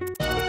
you